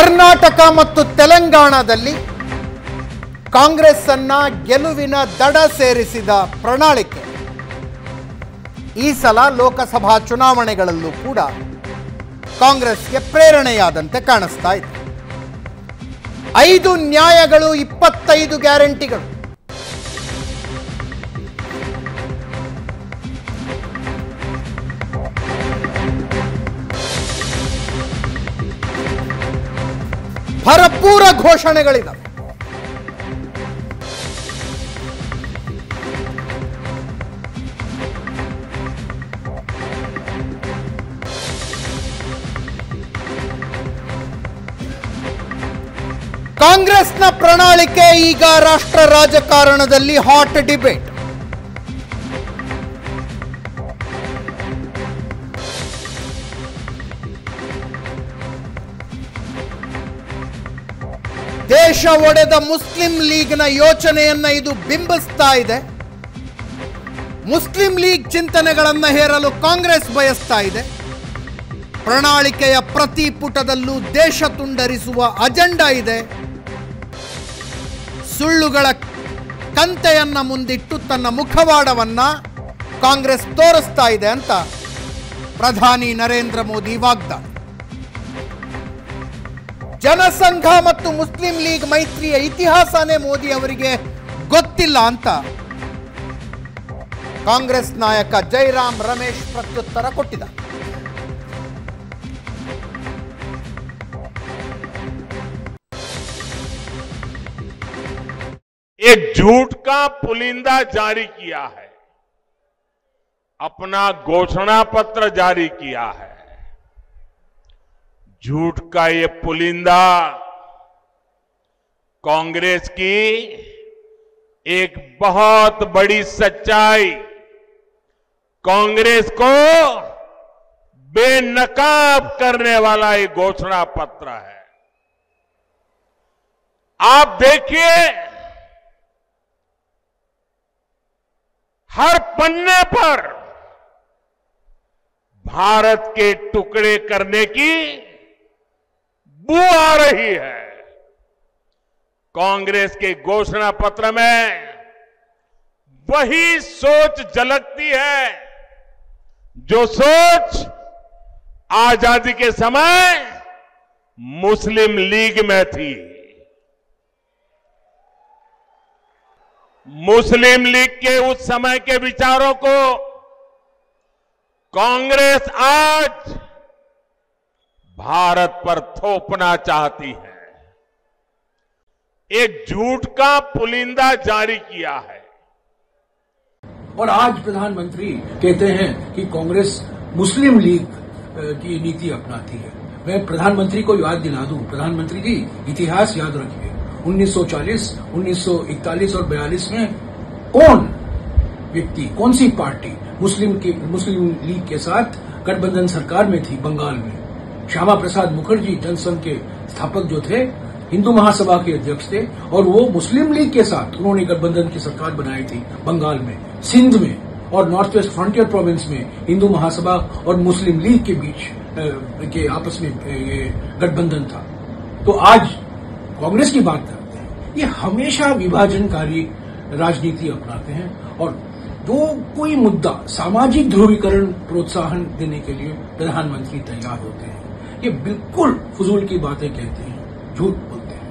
ಕರ್ನಾಟಕ ಮತ್ತು ತೆಲಂಗಾಣದಲ್ಲಿ ಕಾಂಗ್ರೆಸ್ ಅನ್ನ ಗೆಲುವಿನ ದಡ ಸೇರಿಸಿದ ಪ್ರಣಾಳಿಕೆ. ಈ ಸಲ ಲೋಕಸಭಾ ಚುನಾವಣೆಗಳಲ್ಲೂ ಕೂಡ ಕಾಂಗ್ರೆಸ್ಗೆ ಪ್ರೇರಣೆಯಾದಂತೆ ಕಾಣಿಸ್ತಾ ಇದೆ. ಐದು ನ್ಯಾಯಗಳು ಇಪ್ಪತ್ತೈದು ಗ್ಯಾರಂಟಿಗಳು. ಭರಪೂರ ಘೋಷಣೆಗಳಿದ್ದಾವೆ ಕಾಂಗ್ರೆಸ್ನ ಪ್ರಣಾಳಿಕೆ ಈಗ ರಾಷ್ಟ್ರ ರಾಜಕಾರಣದಲ್ಲಿ ಹಾಟ್ ಡಿಬೇಟ್ ದೇಶ ಒಡೆದ ಮುಸ್ಲಿಂ ಲೀಗ್ನ ಯೋಚನೆಯನ್ನ ಇದು ಬಿಂಬಿಸ್ತಾ ಇದೆ. ಮುಸ್ಲಿಂ ಲೀಗ್ ಚಿಂತನೆಗಳನ್ನು ಹೇರಲು ಕಾಂಗ್ರೆಸ್ ಬಯಸ್ತಾ ಇದೆ. ಪ್ರಣಾಳಿಕೆಯ ಪ್ರತಿ ಪುಟದಲ್ಲೂ ದೇಶ ತುಂಡರಿಸುವ ಅಜೆಂಡಾ ಇದೆ. ಸುಳ್ಳುಗಳ ಕಂತೆಯನ್ನ ಮುಂದಿಟ್ಟು ತನ್ನ ಮುಖವಾಡವನ್ನ ಕಾಂಗ್ರೆಸ್ ತೋರಿಸ್ತಾ ಇದೆ ಅಂತ ಪ್ರಧಾನಿ ನರೇಂದ್ರ ಮೋದಿ ವಾಗ್ದಾಳಿ ಜನಸಂಘ ಮತ್ತು ಮುಸ್ಲಿಂ ಲೀಗ್ ಮೈತ್ರಿಯ ಇತಿಹಾಸನೇ ಮೋದಿ ಅವರಿಗೆ ಗೊತ್ತಿಲ್ಲ ಅಂತ ಕಾಂಗ್ರೆಸ್ ನಾಯಕ ಜೈರಾಮ್ ರಮೇಶ್ ಪ್ರತ್ಯುತ್ತರ ಕೊಟ್ಟಿದ್ದಾರೆ एक झूठ का पुलिंदा जारी किया है अपना घोषणा पत्र जारी किया है झूठ का ये पुलिंदा। कांग्रेस की एक बहुत बड़ी सच्चाई। कांग्रेस को बेनकाब करने वाला ये घोषणा पत्र है। आप देखिए, हर पन्ने पर भारत के टुकड़े करने की बू आ रही है। कांग्रेस के घोषणा पत्र में वही सोच झलकती है, जो सोच आज़ादी के समय मुस्लिम लीग में थी। मुस्लिम लीग के उस समय के विचारों को कांग्रेस आज भारत पर थोपना चाहती है। एक झूठ का पुलिंदा जारी किया है। और आज प्रधानमंत्री कहते हैं कि कांग्रेस मुस्लिम लीग की नीति अपनाती है। मैं प्रधानमंत्री को याद दिला दूँ। प्रधानमंत्री जी इतिहास याद रखिए। 1940, 1941 और 42 में कौन व्यक्ति कौन सी पार्टी मुस्लिम की मुस्लिम लीग के साथ गठबंधन सरकार में थी बंगाल में? श्यामा प्रसाद मुखर्जी जनसंघ के स्थापक जो थे, हिंदू महासभा के अध्यक्ष थे और वो मुस्लिम लीग के साथ उन्होंने गठबंधन की सरकार बनाई थी, बंगाल में, सिंध में और नॉर्थ वेस्ट फ्रंटियर प्रोविंस में हिंदू महासभा और मुस्लिम लीग के बीच के आपस में ये गठबंधन था। तो आज कांग्रेस की बात करते हैं, ये हमेशा विभाजनकारी राजनीति अपनाते हैं और जो कोई मुद्दा सामाजिक ध्रुवीकरण, प्रोत्साहन देने के लिए प्रधानमंत्री तैयार होते हैं ये बिल्कुल फजूल की बातें कहते हैं झूठ बोलते हैं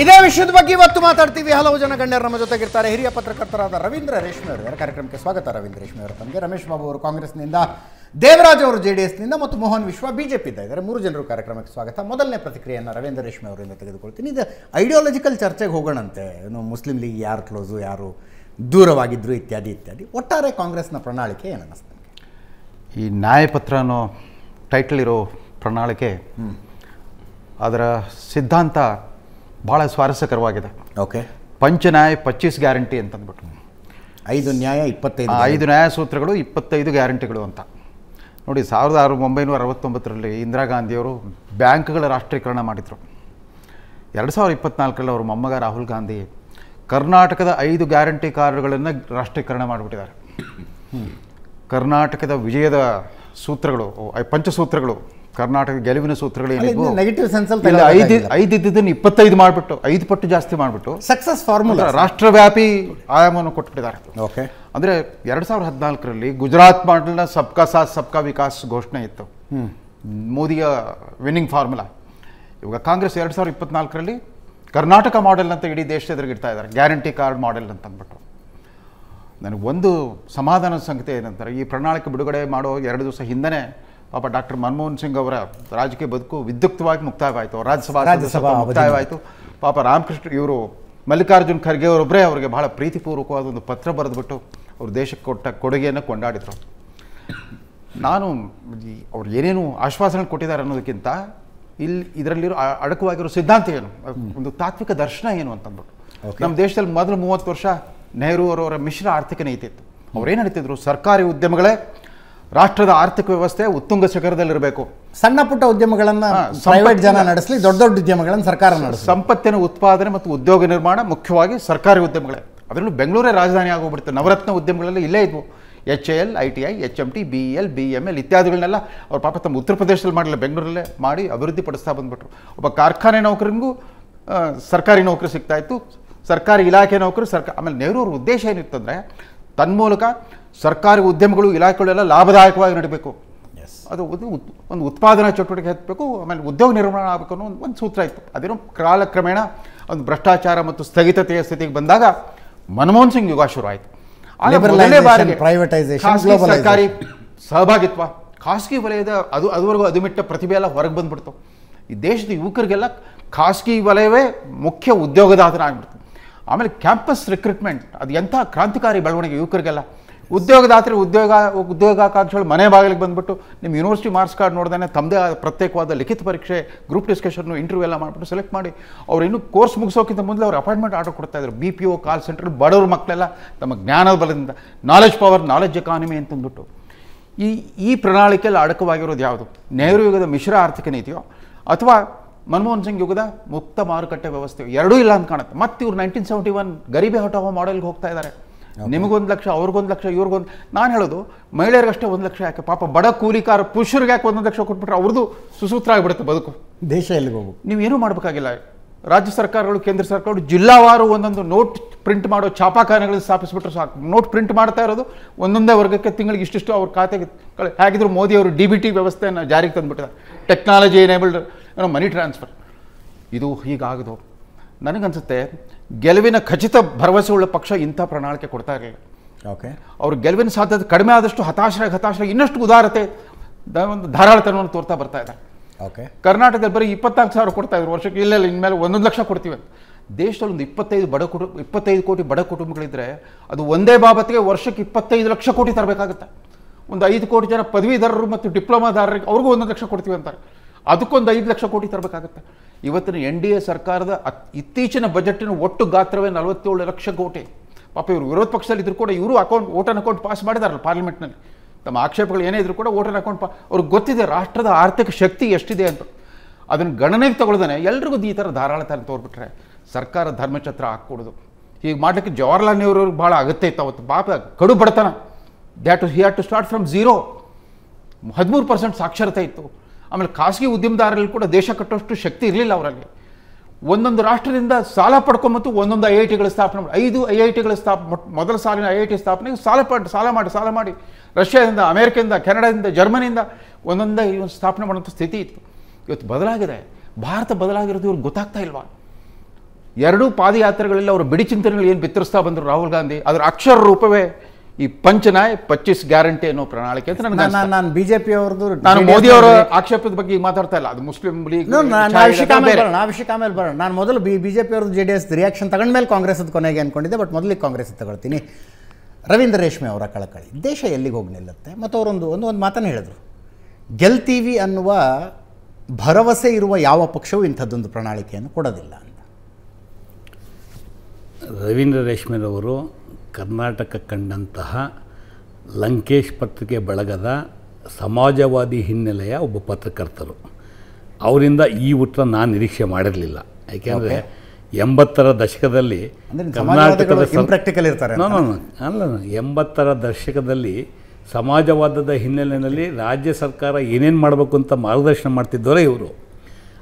ಇದೇ ವಿಷಯದ ಬಗ್ಗೆ ಇವತ್ತು ಮಾತಾಡ್ತೀವಿ ಹಲವು ಜನ ಗಣ್ಯರು ನಮ್ಮ ಜೊತೆಗಿರ್ತಾರೆ ಹಿರಿಯ ಪತ್ರಕರ್ತರಾದ ರವೀಂದ್ರ ರೇಷ್ಮೆ ಅವರು ಯಾರ ಕಾರ್ಯಕ್ರಮಕ್ಕೆ ಸ್ವಾಗತ ರವೀಂದ್ರ ರೇಷ್ಮೆ ಅವರು ತಮಗೆ ರಮೇಶ್ ಬಾಬು ಅವರು ಕಾಂಗ್ರೆಸ್ನಿಂದ ದೇವರಾಜ್ ಅವರು ಜೆ ಡಿ ಎಸ್ನಿಂದ ಮತ್ತು ಮೋಹನ್ ವಿಶ್ವ ಬಿಜೆಪಿ ಇದ್ದಾರೆ ಮೂರು ಜನರು ಕಾರ್ಯಕ್ರಮಕ್ಕೆ ಸ್ವಾಗತ ಮೊದಲನೇ ಪ್ರತಿಕ್ರಿಯೆಯನ್ನು ರವೀಂದ್ರ ರೇಷ್ಮೆ ಅವರಿಂದ ತೆಗೆದುಕೊಳ್ತೀನಿ ಇದು ಐಡಿಯಾಲಜಿಕಲ್ ಚರ್ಚೆಗೆ ಹೋಗೋಣಂತೆ ಏನು ಮುಸ್ಲಿಂ ಲೀಗ್ ಯಾರು ಕ್ಲೋಸು ಯಾರು ದೂರವಾಗಿದ್ರು ಇತ್ಯಾದಿ ಇತ್ಯಾದಿ. ಒಟ್ಟಾರೆ ಕಾಂಗ್ರೆಸ್ನ ಪ್ರಣಾಳಿಕೆ ಏನು ಈ ನ್ಯಾಯಪತ್ರ ಅನ್ನೋ ಟೈಟಲ್ ಇರೋ ಪ್ರಣಾಳಿಕೆ ಅದರ ಸಿದ್ಧಾಂತ ಭಾಳ ಸ್ವಾರಸ್ಯಕರವಾಗಿದೆ. ಓಕೆ. ಪಂಚನ್ಯಾಯ ಪಚ್ಚೀಸ್ ಗ್ಯಾರಂಟಿ ಅಂತಂದ್ಬಿಟ್ಟು ಐದು ನ್ಯಾಯ ಇಪ್ಪತ್ತೈದು ಐದು ನ್ಯಾಯ ಸೂತ್ರಗಳು ಇಪ್ಪತ್ತೈದು ಗ್ಯಾರಂಟಿಗಳು ಅಂತ. ನೋಡಿ ಸಾವಿರದ ಆರು ಒಂಬೈನೂರ ಅರವತ್ತೊಂಬತ್ತರಲ್ಲಿ ಇಂದಿರಾ ಗಾಂಧಿಯವರು ಬ್ಯಾಂಕ್ಗಳ ರಾಷ್ಟ್ರೀಕರಣ ಮಾಡಿದರು. ಎರಡು ಸಾವಿರದ ಇಪ್ಪತ್ನಾಲ್ಕರಲ್ಲಿ ಅವರು ಮೊಮ್ಮಗ ರಾಹುಲ್ ಗಾಂಧಿ ಕರ್ನಾಟಕದ ಐದು ಗ್ಯಾರಂಟಿ ಕಾರ್ಡ್ಗಳನ್ನು ರಾಷ್ಟ್ರೀಕರಣ ಮಾಡಿಬಿಟ್ಟಿದ್ದಾರೆ. ಕರ್ನಾಟಕದ ವಿಜಯದ ಸೂತ್ರಗಳು ಐ- ಪಂಚಸೂತ್ರಗಳು ಕರ್ನಾಟಕ ಗೆಲುವಿನ ಸೂತ್ರಗಳು ಐದು ಐದು ಇದ್ದಿದ್ದನ್ನು ಇಪ್ಪತ್ತೈದು ಮಾಡಿಬಿಟ್ಟು ಐದು ಪಟ್ಟು ಜಾಸ್ತಿ ಮಾಡಿಬಿಟ್ಟು ಸಕ್ಸಸ್ ಫಾರ್ಮುಲಾ ರಾಷ್ಟ್ರವ್ಯಾಪಿ ಆಯಾಮವನ್ನು ಕೊಟ್ಬಿಟ್ಟಿದ್ದಾರೆ. ಓಕೆ ಅಂದರೆ ಎರಡು ಸಾವಿರದ ಹದಿನಾಲ್ಕರಲ್ಲಿ ಗುಜರಾತ್ ಮಾಡಲ್ನ ಸಬ್ಕಾ ಸಾಥ್ ಸಬ್ಕಾ ವಿಕಾಸ್ ಘೋಷಣೆ ಇತ್ತು. ಮೋದಿಯ ವಿನ್ನಿಂಗ್ ಫಾರ್ಮುಲಾ ಇವಾಗ ಕಾಂಗ್ರೆಸ್ ಎರಡು ಸಾವಿರದ ಇಪ್ಪತ್ನಾಲ್ಕರಲ್ಲಿ ಕರ್ನಾಟಕ ಮಾಡೆಲ್ ಅಂತ ಇಡೀ ದೇಶದ ಎದುರುಗಿಡ್ತಾ ಇದ್ದಾರೆ. ಗ್ಯಾರಂಟಿ ಕಾರ್ಡ್ ಮಾಡೆಲ್ ಅಂತ ಅಂದ್ಬಿಟ್ಟು. ನನಗೆ ಒಂದು ಸಮಾಧಾನದ ಸಂಗತಿ ಏನಂತಾರೆ ಈ ಪ್ರಣಾಳಿಕೆ ಬಿಡುಗಡೆ ಮಾಡೋ ಎರಡು ದಿವಸ ಹಿಂದೆ ಪಾಪ ಡಾಕ್ಟರ್ ಮನಮೋಹನ್ ಸಿಂಗ್ ಅವರ ರಾಜಕೀಯ ಬದುಕು ವಿದ್ಯುಕ್ತವಾಗಿ ಮುಕ್ತಾಯವಾಯಿತು. ರಾಜ್ಯಸಭಾ ರಾಜ್ಯಸಭಾ. ಮುಕ್ತಾಯವಾಯಿತು. ಪಾಪ ರಾಮಕೃಷ್ಣ ಇವರು ಮಲ್ಲಿಕಾರ್ಜುನ್ ಖರ್ಗೆ ಅವರೊಬ್ಬರೇ ಅವರಿಗೆ ಬಹಳ ಪ್ರೀತಿಪೂರ್ವಕವಾದ ಒಂದು ಪತ್ರ ಬರೆದ್ಬಿಟ್ಟು ಅವರು ದೇಶಕ್ಕೆ ಕೊಟ್ಟ ಕೊಡುಗೆಯನ್ನು ಕೊಂಡಾಡಿದರು. ನಾನು ಅವ್ರು ಏನೇನು ಆಶ್ವಾಸನೆ ಕೊಟ್ಟಿದ್ದಾರೆ ಅನ್ನೋದಕ್ಕಿಂತ ಇಲ್ಲಿ ಇದರಲ್ಲಿರೋ ಅಡಕವಾಗಿರೋ ಸಿದ್ಧಾಂತ ಏನು? ಒಂದು ತಾತ್ವಿಕ ದರ್ಶನ ಏನು ಅಂತಂದ್ಬಿಟ್ಟು ನಮ್ಮ ದೇಶದಲ್ಲಿ ಮೊದಲು ಮೂವತ್ತು ವರ್ಷ ನೆಹರು ಅವರವರ ಮಿಶ್ರ ಆರ್ಥಿಕ ನೀತಿ ಇತ್ತು. ಅವ್ರೇನು ಹೇಳ್ತಿದ್ರು? ಸರ್ಕಾರಿ ಉದ್ಯಮಗಳೇ ರಾಷ್ಟ್ರದ ಆರ್ಥಿಕ ವ್ಯವಸ್ಥೆ ಉತ್ತುಂಗ ಶಿಖರದಲ್ಲಿರಬೇಕು. ಸಣ್ಣ ಪುಟ್ಟ ಉದ್ಯಮಗಳನ್ನು ಪ್ರೈವೇಟ್ ಜನ ನಡೆಸಲಿ ದೊಡ್ಡ ದೊಡ್ಡ ಉದ್ಯಮಗಳನ್ನು ಸರ್ಕಾರ ನಡೆಸಲಿ. ಸಂಪತ್ತಿನ ಉತ್ಪಾದನೆ ಮತ್ತು ಉದ್ಯೋಗ ನಿರ್ಮಾಣ ಮುಖ್ಯವಾಗಿ ಸರ್ಕಾರಿ ಉದ್ಯಮಗಳೇ. ಅದರಲ್ಲೂ ಬೆಂಗಳೂರೇ ರಾಜಧಾನಿ ಆಗೋಗ್ಬಿಡ್ತು ನವರತ್ನ ಉದ್ಯಮಗಳಲ್ಲಿ ಇಲ್ಲೇ ಇದ್ವು. H A L I T I H M T B L B M L ಇತ್ಯಾದಿಗಳನ್ನೆಲ್ಲ ಅವ್ರು ಪಾಪ ತಮ್ಮ ಉತ್ತರ ಪ್ರದೇಶದಲ್ಲಿ ಮಾಡಲಿಲ್ಲ. ಬೆಂಗಳೂರಲ್ಲೇ ಮಾಡಿ ಅಭಿವೃದ್ಧಿ ಪಡಿಸ್ತಾ ಬಂದ್ಬಿಟ್ರು. ಒಬ್ಬ ಕಾರ್ಖಾನೆ ನೌಕರಿಗೂ ಸರ್ಕಾರಿ ನೌಕರಿ ಸಿಗ್ತಾ ಇತ್ತು. ಸರ್ಕಾರಿ ಇಲಾಖೆ ನೌಕರಿ ಸರ್ಕಾರ ಆಮೇಲೆ ನೆಹರು ಅವ್ರ ಉದ್ದೇಶ ಏನಿತ್ತಂದರೆ ತನ್ಮೂಲಕ ಸರ್ಕಾರಿ ಉದ್ಯಮಗಳು ಇಲಾಖೆಗಳೆಲ್ಲ ಲಾಭದಾಯಕವಾಗಿ ನಡೀಬೇಕು. ಅದು ಒಂದು ಒಂದು ಉತ್ಪಾದನಾ ಚಟುವಟಿಕೆ ಹತ್ತಬೇಕು ಆಮೇಲೆ ಉದ್ಯೋಗ ನಿರ್ಮಾಣ ಆಗಬೇಕು ಅನ್ನೋ ಒಂದು ಒಂದು ಸೂತ್ರ ಇತ್ತು. ಅದೇನೋ ಕಾಲಕ್ರಮೇಣ ಒಂದು ಭ್ರಷ್ಟಾಚಾರ ಮತ್ತು ಸ್ಥಗಿತತೆಯ ಸ್ಥಿತಿಗೆ ಬಂದಾಗ ಮನಮೋಹನ್ ಸಿಂಗ್ ಯುಗ ಶುರು ಆಯಿತು. ಸರ್ಕಾರಿ ಸಹಭಾಗಿತ್ವ ಖಾಸಗಿ ವಲಯದ ಅದು ಅದುವರೆಗೂ ಅದುಮಿಟ್ಟ ಪ್ರತಿಭೆ ಎಲ್ಲ ಹೊರಗೆ ಬಂದ್ಬಿಡ್ತು. ಈ ದೇಶದ ಯುವಕರಿಗೆಲ್ಲ ಖಾಸಗಿ ವಲಯವೇ ಮುಖ್ಯ ಉದ್ಯೋಗದಾತನ ಆಗ್ಬಿಡ್ತು ಆಮೇಲೆ ಕ್ಯಾಂಪಸ್ ರಿಕ್ರೂಟ್ಮೆಂಟ್ ಅದು ಎಂಥ ಕ್ರಾಂತಿಕಾರಿ ಬೆಳವಣಿಗೆ ಯುವಕರಿಗೆಲ್ಲ. ಉದ್ಯೋಗದಾತರು ಉದ್ಯೋಗ, ಉದ್ಯೋಗಾಕಾಂಕ್ಷಿಗಳು ಮನೆ ಬಾಗಿಲಿಗೆ ಬಂದ್ಬಿಟ್ಟು ನಿಮ್ಮ ಯೂನಿವರ್ಸಿಟಿ ಮಾರ್ಕ್ಸ್ ಕಾರ್ಡ್ ನೋಡ್ದೇ ತಮ್ಮದೇ ಪ್ರತ್ಯೇಕವಾದ ಲಿಖಿತ ಪರೀಕ್ಷೆ ಗ್ರೂಪ್ ಡಿಸ್ಕಷನ್ನು ಇಂಟರ್ವ್ಯೂ ಎಲ್ಲ ಮಾಡಿಬಿಟ್ಟು ಸೆಲೆಕ್ಟ್ ಮಾಡಿ. ಅವ್ರು ಇನ್ನೂ ಕೋರ್ಸ್ ಮುಗಿಸೋಕ್ಕಿಂತ ಮೊದಲು ಅವ್ರು ಅಪಾಯಿಂಟ್ಮೆಂಟ್ ಆರ್ಡರ್ ಕೊಡ್ತಾ ಇದ್ರು. B P O call centre ಬಡವ್ರ ಮಕ್ಕಳೆಲ್ಲ ತಮ್ಮ ಜ್ಞಾನದ ಬಲದಿಂದ ನಾಲೆಜ್ ಪವರ್ ನಾಲೆಜ್ ಎಕಾನಮಿ ಅಂತಂದ್ಬಿಟ್ಟು ಈ ಈ ಪ್ರಣಾಳಿಕೆಯಲ್ಲಿ ಅಡಕವಾಗಿರೋದು ಯಾವುದು? ನೆಹರು ಯುಗದ ಮಿಶ್ರ ಆರ್ಥಿಕ ನೀತಿಯೋ? ಅಥವಾ ಮನಮೋಹನ್ ಸಿಂಗ್ ಯುಗದ ಮುಕ್ತ ಮಾರುಕಟ್ಟೆ ವ್ಯವಸ್ಥೆ ಎರಡೂ ಇಲ್ಲ ಅಂತ ಕಾಣುತ್ತೆ. ಮತ್ತೆ ಇವ್ರು ನೈನ್ಟೀನ್ ಸೆವೆಂಟಿ ಒನ್ ಗರೀಬೆ ಹಟಾವ ಮಾಡೆಲ್ಗೆ ಹೋಗ್ತಾ ಇದ್ದಾರೆ ನಿಮಗೊಂದು ಲಕ್ಷ ಅವ್ರಿಗೊಂದು ಲಕ್ಷ ಇವ್ರಿಗೊಂದು ನಾನು ಹೇಳೋದು ಮಹಿಳೆಯರಿಗಷ್ಟೇ ಒಂದು ಲಕ್ಷ ಯಾಕೆ? ಪಾಪ ಬಡ ಕೂಲಿಕಾರ ಪುರುಷರಿಗೆ ಯಾಕೆ ಒಂದೊಂದು ಲಕ್ಷ ಕೊಟ್ಬಿಟ್ರೆ ಅವ್ರದ್ದು ಸುಸೂತ್ರ ಆಗಿಬಿಡುತ್ತೆ ಬದುಕು. ದೇಶ ಎಲ್ಲಿಗೆ ಹೋಗ್ಬೇಕು? ನೀವೇನೂ ಮಾಡಬೇಕಾಗಿಲ್ಲ. ರಾಜ್ಯ ಸರ್ಕಾರಗಳು ಕೇಂದ್ರ ಸರ್ಕಾರಗಳು ಜಿಲ್ಲಾವಾರು ಒಂದೊಂದು ನೋಟ್ ಪ್ರಿಂಟ್ ಮಾಡೋ ಛಾಪಾಖಾನೆಗಳನ್ನು ಸ್ಥಾಪಿಸಿಬಿಟ್ರೆ ಸಾಕು. ನೋಟ್ ಪ್ರಿಂಟ್ ಮಾಡ್ತಾ ಇರೋದು ಒಂದೊಂದೇ ವರ್ಗಕ್ಕೆ ತಿಂಗಳಿಗೆ ಇಷ್ಟಿಷ್ಟು ಅವ್ರ ಖಾತೆಗೆ ಕಳೆ- ಹೇಗಿದ್ರು ಮೋದಿ ಅವರು ಡಿ ಬಿ ಟಿ ವ್ಯವಸ್ಥೆಯನ್ನು ಜಾರಿಗೆ ತಂದುಬಿಟ್ಟಿದ್ದಾರೆ. ಟೆಕ್ನಾಲಜಿ ಎನೇಬಲ್ಡ್ ಏನೋ ಮನಿ ಟ್ರಾನ್ಸ್ಫರ್ ಇದು ಹೀಗಾಗದು. ನನಗನ್ಸುತ್ತೆ ಗೆಲುವಿನ ಖಚಿತ ಭರವಸೆ ಉಳ್ಳ ಪಕ್ಷ ಇಂಥ ಪ್ರಣಾಳಿಕೆ ಕೊಡ್ತಾ ಇರಲಿಲ್ಲ. ಓಕೆ. ಅವ್ರ ಗೆಲುವಿನ ಸಾಧ್ಯತೆ ಕಡಿಮೆ ಆದಷ್ಟು ಹತಾಶರಾಗಿ ಹತಾಶರಾಗಿ ಇನ್ನಷ್ಟು ಉದಾರತೆ ಒಂದು ಧಾರಾಳತನವನ್ನು ತೋರ್ತಾ ಬರ್ತಾ ಇದ್ದಾರೆ ಓಕೆ. ಕರ್ನಾಟಕದಲ್ಲಿ ಬರೀ ಇಪ್ಪತ್ನಾಲ್ಕು ಸಾವಿರ ಕೊಡ್ತಾ ಇದ್ರು. ವರ್ಷಕ್ಕೆ ಇಲ್ಲ ಇಲ್ಲ ಇನ್ಮೇಲೆ ಒಂದೊಂದು ಲಕ್ಷ ಕೊಡ್ತೀವಿ ಅಂತ. ದೇಶದಲ್ಲಿ ಒಂದು ಇಪ್ಪತ್ತೈದು ಬಡ ಕುಟುಂಬ ಇಪ್ಪತ್ತೈದು ಕೋಟಿ ಬಡ ಕುಟುಂಬಗಳಿದ್ದರೆ ಅದು ಒಂದೇ ಬಾಬತ್ತಿಗೆ ವರ್ಷಕ್ಕೆ ಇಪ್ಪತ್ತೈದು ಲಕ್ಷ ಕೋಟಿ ತರಬೇಕಾಗುತ್ತೆ. ಒಂದು ಐದು ಕೋಟಿ ಜನ ಪದವೀಧರರು ಮತ್ತು ಡಿಪ್ಲೊಮಾದಾರರಿಗೆ ಅವ್ರಿಗೂ ಒಂದೊಂದು ಲಕ್ಷ ಕೊಡ್ತೀವಿ ಅಂತಾರೆ. ಅದಕ್ಕೊಂದು ಐದು ಲಕ್ಷ ಕೋಟಿ ತರಬೇಕಾಗುತ್ತೆ. ಇವತ್ತಿನ ಎನ್ ಡಿ ಎ ಸರ್ಕಾರದ ಇತ್ತೀಚಿನ ಬಜೆಟಿನ ಒಟ್ಟು ಗಾತ್ರವೇ ನಲವತ್ತೇಳು ಲಕ್ಷ ಕೋಟಿ. ಪಾಪ ಇವರು ವಿರೋಧ ಪಕ್ಷದಲ್ಲಿ ಇದ್ರು ಕೂಡ ಇವರು ಅಕೌಂಟ್ ಓಟನ್ ಅಕೌಂಟ್ ಪಾಸ್ ಮಾಡಿದಾರಲ್ಲ ಪಾರ್ಲಿಮೆಂಟ್ನಲ್ಲಿ ತಮ್ಮ ಆಕ್ಷೇಪಗಳು ಏನೇ ಇದ್ರು ಕೂಡ ಓಟನ್ ಅಕೌಂಟ್ ಪಾ ಅವ್ರಿಗೆ ಗೊತ್ತಿದೆ ರಾಷ್ಟ್ರದ ಆರ್ಥಿಕ ಶಕ್ತಿ ಎಷ್ಟಿದೆ ಅಂತ. ಅದನ್ನು ಗಣನೆಗೆ ತಗೊಳ್ದಾನೆ ಎಲ್ರಿಗೂ ಈ ಥರ ಧಾರಾಳತನ ತೋರ್ಬಿಟ್ರೆ ಸರ್ಕಾರ ಧರ್ಮಛತ್ರ ಹಾಕ್ಕೊಡೋದು. ಹೀಗೆ ಮಾಡಲಿಕ್ಕೆ ಜವಾಹರ್ಲಾಲ್ ನೆಹರು ಭಾಳ ಅಗತ್ಯ ಇತ್ತು ಅವತ್ತು. ಪಾಪ ಕಡು ಬಡತನ that he had to start from zero ಹದಿಮೂರು ಪರ್ಸೆಂಟ್ ಸಾಕ್ಷರತೆ ಇತ್ತು. ಆಮೇಲೆ ಖಾಸಗಿ ಉದ್ಯಮದಾರರಲ್ಲಿ ಕೂಡ ದೇಶ ಕಟ್ಟೋಷ್ಟು ಶಕ್ತಿ ಇರಲಿಲ್ಲ ಅವರಲ್ಲಿ. ಒಂದೊಂದು ರಾಷ್ಟ್ರದಿಂದ ಸಾಲ ಪಡ್ಕೊಂಬತ್ತು ಒಂದೊಂದು ಐ ಐ ಟಿಗಳ ಸ್ಥಾಪನೆ ಮಾಡಿ, ಐದು ಐ ಐ ಟಿಗಳ ಸ್ಥಾಪ ಮೊದಲ ಸಾಲಿನ ಐ ಐ ಟಿ ಸ್ಥಾಪನೆಗೆ ಸಾಲ ಪಡ್, ಸಾಲ ಮಾಡಿ ಸಾಲ ಮಾಡಿ. ರಷ್ಯಾದಿಂದ, ಅಮೇರಿಕದಿಂದ, ಕೆನಡಾದಿಂದ, ಜರ್ಮನಿಯಿಂದ ಒಂದೊಂದೇ ಒಂದು ಸ್ಥಾಪನೆ ಮಾಡುವಂಥ ಸ್ಥಿತಿ ಇತ್ತು. ಇವತ್ತು ಬದಲಾಗಿದೆ. ಭಾರತ ಬದಲಾಗಿರೋದು ಇವ್ರಿಗೆ ಗೊತ್ತಾಗ್ತಾ ಇಲ್ವಾ? ಎರಡೂ ಪಾದಯಾತ್ರೆಗಳಲ್ಲಿ ಅವರು ಬಿಡಿ ಚಿಂತನೆಗಳು ಏನು ಬಿತ್ತರಿಸ್ತಾ ಬಂದರು ರಾಹುಲ್ ಗಾಂಧಿ, ಅದರ ಅಕ್ಷರ ರೂಪವೇ ಈ ಪಂಚನಾಯ್ ಪಚ್ಚಿಸ್ ಗ್ಯಾರಂಟಿ ಅನ್ನೋ ಪ್ರಣಾಳಿಕೆ ಅಂತ ನನಗೆ ನಾನು ನಾನು ಬಿಜೆಪಿ ಅವ್ರದ್ದು ನಾನು ಮೋದಿ ಅವರ ಆಕ್ಷೇಪದ ಬಗ್ಗೆ ಈಗ ಮಾತಾಡ್ತಾ ಇಲ್ಲ. ಅದು ಮುಸ್ಲಿಂ ಲೀಗ್ ವಿಷಯಕ್ಕೆ ಆಮೇಲೆ ಬರೋಣ ಆ ವಿಷಯಕ್ಕೆ ಆಮೇಲೆ ಬರೋಣ. ನಾನು ಮೊದಲು ಬಿ ಬಿಜೆಪಿ ಅವ್ರದ್ದು ಜೆ ಡಿ ಎಸ್ ರಿಯಾಕ್ಷನ್ ತಗೊಂಡ್ಮೇಲೆ ಕಾಂಗ್ರೆಸ್ ಕೊನೆಗೆ ಅನ್ಕೊಂಡಿದ್ದೆ ಬಟ್ ಮೊದಲಿಗೆ ಕಾಂಗ್ರೆಸ್ ತಗೊಳ್ತೀನಿ. ರವೀಂದ್ರ ರೇಷ್ಮೆ ಅವರ ಕಳಕಳಿ. ದೇಶ ಎಲ್ಲಿಗೆ ಹೋಗಿ ನಿಲ್ಲುತ್ತೆ? ಮತ್ತು ಅವರೊಂದು ಒಂದು ಒಂದು ಮಾತನ್ನು ಹೇಳಿದ್ರು. ಗೆಲ್ತೀವಿ ಅನ್ನುವ ಭರವಸೆ ಇರುವ ಯಾವ ಪಕ್ಷವೂ ಇಂಥದ್ದೊಂದು ಪ್ರಣಾಳಿಕೆಯನ್ನು ಕೊಡೋದಿಲ್ಲ ಅಂತ. ರವೀಂದ್ರ ರೇಷ್ಮೆರವರು ಕರ್ನಾಟಕ ಕಂಡಂತಹ ಲಂಕೇಶ್ ಪತ್ರಿಕೆ ಬಳಗದ ಸಮಾಜವಾದಿ ಹಿನ್ನೆಲೆಯ ಒಬ್ಬ ಪತ್ರಕರ್ತರು. ಅವರಿಂದ ಈ ಉತ್ತರ ನಾನು ನಿರೀಕ್ಷೆ ಮಾಡಿರಲಿಲ್ಲ. ಯಾಕೆಂದರೆ ಎಂಬತ್ತರ ದಶಕದಲ್ಲಿ ಕರ್ನಾಟಕದ ಪ್ರಾಕ್ಟಿಕಲ್ ಇರ್ತಾರೆ. ಅಲ್ಲ. ಎಂಬತ್ತರ ದಶಕದಲ್ಲಿ ಸಮಾಜವಾದದ ಹಿನ್ನೆಲೆಯಲ್ಲಿ ರಾಜ್ಯ ಸರ್ಕಾರ ಏನೇನು ಮಾಡಬೇಕು ಅಂತ ಮಾರ್ಗದರ್ಶನ ಮಾಡ್ತಿದ್ದವರೇ ಇವರು.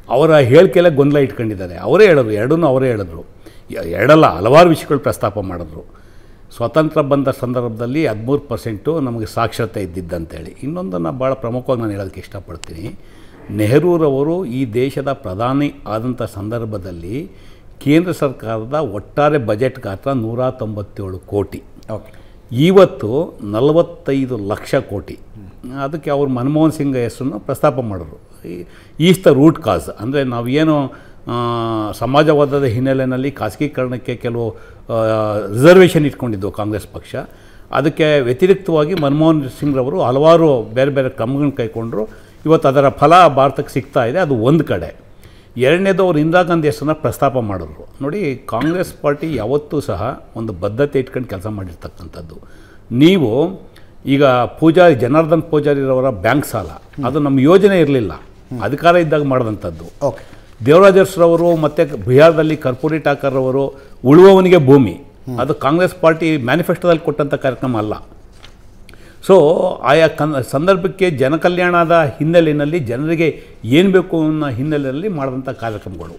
ಅವರ ಹೇಳಿಕೆಲ್ಲ ಗೊಂದಲ ಇಟ್ಕೊಂಡಿದ್ದಾರೆ. ಅವರೇ ಹೇಳಿದ್ರು ಎರಡನ್ನೂ ಅವರೇ ಹೇಳಿದ್ರು. ಎರಡಲ್ಲ ಹಲವಾರು ವಿಷಯಗಳು ಪ್ರಸ್ತಾಪ ಮಾಡಿದ್ರು. ಸ್ವತಂತ್ರ ಬಂದ ಸಂದರ್ಭದಲ್ಲಿ ಹದಿಮೂರು ಪರ್ಸೆಂಟು ನಮಗೆ ಸಾಕ್ಷರತೆ ಇದ್ದಿದ್ದಂತೇಳಿ. ಇನ್ನೊಂದನ್ನು ಭಾಳ ಪ್ರಮುಖವಾಗಿ ನಾನು ಹೇಳೋದಕ್ಕೆ ಇಷ್ಟಪಡ್ತೀನಿ. ನೆಹರೂರವರು ಈ ದೇಶದ ಪ್ರಧಾನಿ ಆದಂಥ ಸಂದರ್ಭದಲ್ಲಿ ಕೇಂದ್ರ ಸರ್ಕಾರದ ಒಟ್ಟಾರೆ ಬಜೆಟ್ ಗಾತ್ರ ನೂರ ತೊಂಬತ್ತೇಳು ಕೋಟಿ. ಓಕೆ. ಇವತ್ತು ನಲವತ್ತೈದು ಲಕ್ಷ ಕೋಟಿ. ಅದಕ್ಕೆ ಅವರು ಮನಮೋಹನ್ ಸಿಂಗ್ ಹೆಸರನ್ನು ಪ್ರಸ್ತಾಪ ಮಾಡೋರು ಈಸ್ ದ ರೂಟ್ ಕಾಸ್. ಅಂದರೆ ನಾವೇನು ಸಮಾಜವಾದದ ಹಿನ್ನೆಲೆಯಲ್ಲಿ ಖಾಸಗೀಕರಣಕ್ಕೆ ಕೆಲವು ರಿಸರ್ವೇಷನ್ ಇಟ್ಕೊಂಡಿದ್ದು ಕಾಂಗ್ರೆಸ್ ಪಕ್ಷ. ಅದಕ್ಕೆ ವ್ಯತಿರಿಕ್ತವಾಗಿ ಮನಮೋಹನ್ ಸಿಂಗ್ರವರು ಹಲವಾರು ಬೇರೆ ಬೇರೆ ಕ್ರಮಗಳನ್ನ ಕೈಗೊಂಡರು. ಇವತ್ತು ಅದರ ಫಲ ಭಾರತಕ್ಕೆ ಸಿಗ್ತಾ ಇದೆ. ಅದು ಒಂದು ಕಡೆ. ಎರಡನೇದು ಅವರು ಇಂದಿರಾ ಗಾಂಧಿ ಹೆಸರನ್ನ ಪ್ರಸ್ತಾಪ ಮಾಡಿದ್ರು. ನೋಡಿ ಕಾಂಗ್ರೆಸ್ ಪಾರ್ಟಿ ಯಾವತ್ತೂ ಸಹ ಒಂದು ಬದ್ಧತೆ ಇಟ್ಕೊಂಡು ಕೆಲಸ ಮಾಡಿರ್ತಕ್ಕಂಥದ್ದು. ನೀವು ಈಗ ಪೂಜಾರಿ ಜನಾರ್ದನ್ ಪೂಜಾರಿರವರ ಬ್ಯಾಂಕ್ ಸಾಲ. ಅದು ನಮ್ಮ ಯೋಜನೆ ಇರಲಿಲ್ಲ. ಅಧಿಕಾರ ಇದ್ದಾಗ ಮಾಡಿದಂಥದ್ದು. ಓಕೆ. ದೇವರಾಜರ್ಸ್ರವರು ಮತ್ತು ಬಿಹಾರದಲ್ಲಿ ಕರ್ಪೂರಿ ಠಾಕರ್ ಅವರು ಉಳುವವನಿಗೆ ಭೂಮಿ. ಅದು ಕಾಂಗ್ರೆಸ್ ಪಾರ್ಟಿ ಮ್ಯಾನಿಫೆಸ್ಟೋದಲ್ಲಿ ಕೊಟ್ಟಂಥ ಕಾರ್ಯಕ್ರಮ ಅಲ್ಲ. ಸೊ ಆಯಾ ಕನ್, ಸಂದರ್ಭಕ್ಕೆ ಜನಕಲ್ಯಾಣದ ಹಿನ್ನೆಲೆಯಲ್ಲಿ ಜನರಿಗೆ ಏನು ಬೇಕು ಅನ್ನೋ ಹಿನ್ನೆಲೆಯಲ್ಲಿ ಮಾಡಿದಂಥ ಕಾರ್ಯಕ್ರಮಗಳು.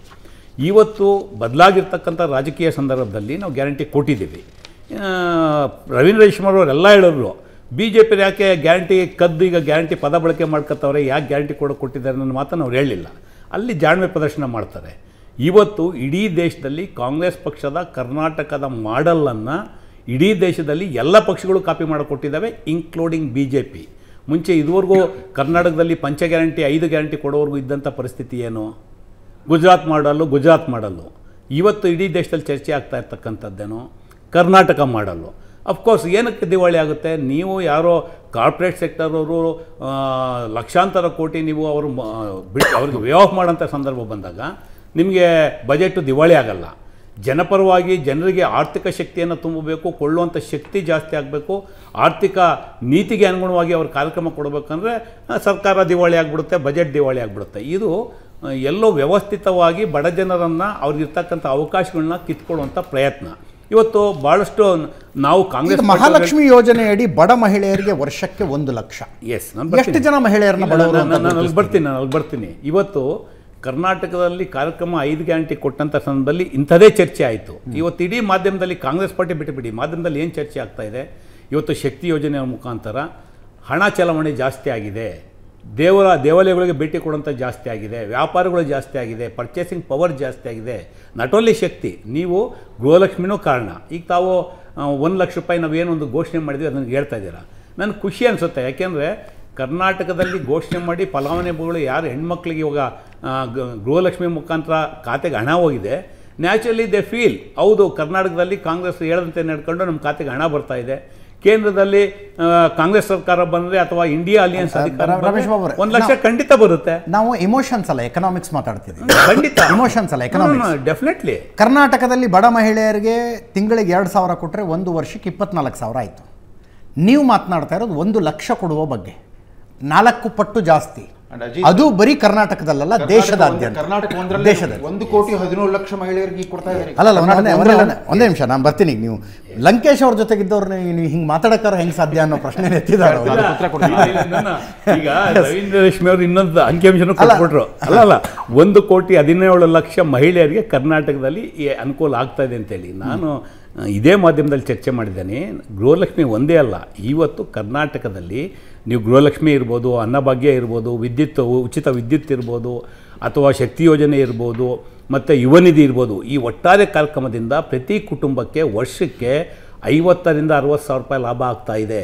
ಇವತ್ತು ಬದಲಾಗಿರ್ತಕ್ಕಂಥ ರಾಜಕೀಯ ಸಂದರ್ಭದಲ್ಲಿ ನಾವು ಗ್ಯಾರಂಟಿ ಕೊಟ್ಟಿದ್ದೀವಿ. ರವೀಂದ್ರ ಅವರೆಲ್ಲ ಹೇಳಿದ್ರು ಬಿ ಜೆ ಪಿ ಯಾಕೆ ಗ್ಯಾರಂಟಿ ಕದ್ದು, ಈಗ ಗ್ಯಾರಂಟಿ ಪದ ಬಳಕೆ ಮಾಡ್ಕೊತವ್ರೆ ಯಾಕೆ ಗ್ಯಾರಂಟಿ ಕೂಡ, ಕೊಟ್ಟಿದ್ದಾರೆ ಅನ್ನೋ ಮಾತನ್ನು ಅವ್ರು ಹೇಳಿಲ್ಲ. ಅಲ್ಲಿ ಜಾಣ್ಮೆ ಪ್ರದರ್ಶನ ಮಾಡ್ತಾರೆ. ಇವತ್ತು ಇಡೀ ದೇಶದಲ್ಲಿ ಕಾಂಗ್ರೆಸ್ ಪಕ್ಷದ ಕರ್ನಾಟಕದ ಮಾಡೆಲ್ಲನ್ನು ಇಡೀ ದೇಶದಲ್ಲಿ ಎಲ್ಲ ಪಕ್ಷಗಳು ಕಾಪಿ ಮಾಡಿಕೊಟ್ಟಿದ್ದಾವೆ ಇನ್ಕ್ಲೂಡಿಂಗ್ ಬಿ ಜೆ ಪಿ ಮುಂಚೆ ಇದುವರೆಗೂ ಕರ್ನಾಟಕದಲ್ಲಿ ಪಂಚ ಗ್ಯಾರಂಟಿ, ಐದು ಗ್ಯಾರಂಟಿ ಕೊಡೋವರೆಗೂ ಇದ್ದಂಥ ಪರಿಸ್ಥಿತಿ ಏನು? ಗುಜರಾತ್ ಮಾಡಲು ಗುಜರಾತ್ ಮಾಡಲು. ಇವತ್ತು ಇಡೀ ದೇಶದಲ್ಲಿ ಚರ್ಚೆ ಆಗ್ತಾ ಇರ್ತಕ್ಕಂಥದ್ದೇನು? ಕರ್ನಾಟಕ ಮಾಡಲ್ಲು ಅಫ್ಕೋರ್ಸ್ ಏನಕ್ಕೆ ದಿವಾಳಿ ಆಗುತ್ತೆ? ನೀವು ಯಾರೋ ಕಾರ್ಪೊರೇಟ್ ಸೆಕ್ಟರ್ ಅವರು ಲಕ್ಷಾಂತರ ಕೋಟಿ ನೀವು ಅವರು ಬಿಟ್ಟು ಅವ್ರಿಗೆ ವೇ ಆಫ್ ಮಾಡೋಂಥ ಸಂದರ್ಭ ಬಂದಾಗ ನಿಮಗೆ ಬಜೆಟು ದಿವಾಳಿ ಆಗಲ್ಲ. ಜನಪರವಾಗಿ ಜನರಿಗೆ ಆರ್ಥಿಕ ಶಕ್ತಿಯನ್ನು ತುಂಬಬೇಕು ಕೊಳ್ಳುವಂಥ ಶಕ್ತಿ ಜಾಸ್ತಿ ಆಗಬೇಕು. ಆರ್ಥಿಕ ನೀತಿಗೆ ಅನುಗುಣವಾಗಿ ಅವ್ರ ಕಾರ್ಯಕ್ರಮ ಕೊಡಬೇಕಂದ್ರೆ ಸರ್ಕಾರ ದಿವಾಳಿ ಆಗಿಬಿಡುತ್ತೆ ಬಜೆಟ್ ದಿವಾಳಿ ಆಗಿಬಿಡುತ್ತೆ. ಇದು ಎಲ್ಲೋ ವ್ಯವಸ್ಥಿತವಾಗಿ ಬಡ ಜನರನ್ನು ಅವ್ರಿಗಿರ್ತಕ್ಕಂಥ ಅವಕಾಶಗಳನ್ನ ಕಿತ್ಕೊಳ್ಳುವಂಥ ಪ್ರಯತ್ನ. ಇವತ್ತು ಭಾಳಷ್ಟು ನಾವು ಕಾಂಗ್ರೆಸ್ ಮಹಾಲಕ್ಷ್ಮಿ ಯೋಜನೆಯಡಿ ಬಡ ಮಹಿಳೆಯರಿಗೆ ವರ್ಷಕ್ಕೆ ಒಂದು ಲಕ್ಷ. ಎಸ್ ಎಷ್ಟು ಜನ ಮಹಿಳೆಯರನ್ನ ನಾನು ಬರ್ತೀನಿ ನಾನು ಬರ್ತೀನಿ. ಇವತ್ತು ಕರ್ನಾಟಕದಲ್ಲಿ ಕಾರ್ಯಕ್ರಮ ಐದು ಗ್ಯಾರಂಟಿ ಕೊಟ್ಟಂಥ ಸಂದರ್ಭದಲ್ಲಿ ಇಂಥದೇ ಚರ್ಚೆ ಆಯಿತು. ಇವತ್ತು ಇಡೀ ಮಾಧ್ಯಮದಲ್ಲಿ ಕಾಂಗ್ರೆಸ್ ಪಾರ್ಟಿ ಬಿಟ್ಟುಬಿಡಿ ಮಾಧ್ಯಮದಲ್ಲಿ ಏನು ಚರ್ಚೆ ಆಗ್ತಾ ಇದೆ? ಇವತ್ತು ಶಕ್ತಿ ಯೋಜನೆಯ ಮುಖಾಂತರ ಹಣ ಚಲಾವಣೆ ಜಾಸ್ತಿ ಆಗಿದೆ. ದೇವರ ದೇವಾಲಯಗಳಿಗೆ ಭೇಟಿ ಕೊಡುವಂಥ ಜಾಸ್ತಿ ಆಗಿದೆ, ವ್ಯಾಪಾರಗಳು ಜಾಸ್ತಿ ಆಗಿದೆ ಪರ್ಚೇಸಿಂಗ್ ಪವರ್ ಜಾಸ್ತಿ ಆಗಿದೆ. ನಾಟ್ ಓನ್ಲಿ ಶಕ್ತಿ, ನೀವು ಗೃಹಲಕ್ಷ್ಮಿನೂ ಕಾರಣ. ಈಗ ತಾವು ಒಂದು ಲಕ್ಷ ರೂಪಾಯಿ ನಾವೇನೊಂದು ಘೋಷಣೆ ಮಾಡಿದ್ವಿ, ಅದನ್ನು ಹೇಳ್ತಾ ಇದ್ದೀರಾ? ನನಗೆ ಖುಷಿ ಅನಿಸುತ್ತೆ, ಯಾಕೆಂದರೆ ಕರ್ನಾಟಕದಲ್ಲಿ ಘೋಷಣೆ ಮಾಡಿ ಫಲಾನುಭವಿಗಳು ಯಾರು ಹೆಣ್ಮಕ್ಳಿಗೆ ಇವಾಗ ಗೃಹಲಕ್ಷ್ಮಿ ಮುಖಾಂತರ ಖಾತೆಗೆ ಹಣ ಹೋಗಿದೆ. ನ್ಯಾಚುರಲಿ ದೇ ಫೀಲ್ ಹೌದು, ಕರ್ನಾಟಕದಲ್ಲಿ ಕಾಂಗ್ರೆಸ್ ಹೇಳದಂತೆ ನಡ್ಕೊಂಡು ನಮ್ಮ ಖಾತೆಗೆ ಹಣ ಬರ್ತಾ ಇದೆ. ಕೇಂದ್ರದಲ್ಲಿ ಕಾಂಗ್ರೆಸ್ ಸರ್ಕಾರ ಬಂದರೆ ಅಥವಾ ಇಂಡಿಯಾ ಅಲಿಯನ್ಸ್ ಅಧಿಕಾರ ರ- ರಮೇಶ್ ಬಾಬು ಒಂದು ಲಕ್ಷ ಖಂಡಿತ ಬರುತ್ತೆ. ನಾವು ಇಮೋಷನ್ಸ್ ಅಲ್ಲ ಎಕನಾಮಿಕ್ಸ್ ಮಾತಾಡ್ತಿದ್ದೀವಿ. ಖಂಡಿತ. ಇಮೋಷನ್ಸ್ ಅಲ್ಲ ಎಕನಾಮಿಕ್ಸ್ ಡೆಫಿನೆಟ್ಲಿ ಕರ್ನಾಟಕದಲ್ಲಿ ಬಡ ಮಹಿಳೆಯರಿಗೆ ತಿಂಗಳಿಗೆ ಎರಡು ಸಾವಿರ ಕೊಟ್ಟರೆ ಒಂದು ವರ್ಷಕ್ಕೆ ಇಪ್ಪತ್ನಾಲ್ಕು ಸಾವಿರ ಆಯಿತು. ನೀವು ಮಾತನಾಡ್ತಾ ಇರೋದು ಒಂದು ಲಕ್ಷ ಕೊಡುವ ಬಗ್ಗೆ. ನಾಲ್ಕು ಪಟ್ಟು ಜಾಸ್ತಿ. ಅದು ಬರೀ ಕರ್ನಾಟಕದಲ್ಲಲ್ಲ ದೇಶದಾದ್ಯಂತ. ಕರ್ನಾಟಕ ದೇಶದಲ್ಲಿ. ಒಂದು ಕೋಟಿ ಹದಿನೇಳು ಲಕ್ಷ ಮಹಿಳೆಯರಿಗೆ ಕೊಡ್ತಾ ಇದ್ದಾರೆ. ಅಲ್ಲಲ್ಲ ಒಂದೇ ನಿಮಿಷ ನಾನು ಬರ್ತೀನಿ. ಈಗ ನೀವು ಲಂಕೇಶ್ ಅವ್ರ ಜೊತೆಗಿದ್ದವ್ರನ್ನ ನೀವು ಹಿಂಗೆ ಮಾತಾಡಕ್ಕಾರ ಹೆಂಗೆ ಸಾಧ್ಯ ಅನ್ನೋ ಪ್ರಶ್ನೆ ಎತ್ತಿದ್ದಾರೆ ಈಗ ರವೀಂದ್ರ ರೇಷ್ಮೆ ಅವರು ಇನ್ನೊಂದು ಅಂಕಿಅಂಶನೂ ಅಲ್ಲ. ಕೊಟ್ಬಿಟ್ರು. ಅಲ್ಲ ಅಲ್ಲ ಒಂದು ಕೋಟಿ ಹದಿನೇಳು ಲಕ್ಷ ಮಹಿಳೆಯರಿಗೆ ಕರ್ನಾಟಕದಲ್ಲಿ ಈ ಅನುಕೂಲ ಆಗ್ತಾ ಇದೆ ಅಂತೇಳಿ. ನಾನು ಇದೇ ಮಾಧ್ಯಮದಲ್ಲಿ ಚರ್ಚೆ ಮಾಡಿದ್ದೇನೆ. ಗೃಹಲಕ್ಷ್ಮಿ ಒಂದೇ ಅಲ್ಲ ಇವತ್ತು ಕರ್ನಾಟಕದಲ್ಲಿ ನೀವು ಗೃಹಲಕ್ಷ್ಮಿ ಇರ್ಬೋದು ಅನ್ನಭಾಗ್ಯ ಇರ್ಬೋದು ವಿದ್ಯುತ್ ಉಚಿತ ವಿದ್ಯುತ್ ಇರ್ಬೋದು ಅಥವಾ ಶಕ್ತಿ ಯೋಜನೆ ಇರ್ಬೋದು ಮತ್ತು ಯುವನಿಧಿ ಇರ್ಬೋದು ಈ ಒಟ್ಟಾರೆ ಕಾರ್ಯಕ್ರಮದಿಂದ ಪ್ರತಿ ಕುಟುಂಬಕ್ಕೆ ವರ್ಷಕ್ಕೆ ಐವತ್ತರಿಂದ ಅರವತ್ತು ಸಾವಿರ ರೂಪಾಯಿ ಲಾಭ ಆಗ್ತಾ ಇದೆ.